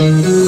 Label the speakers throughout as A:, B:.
A: Müzik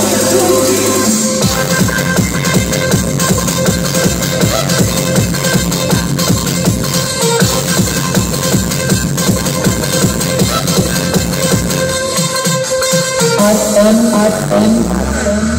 A: M, M, M.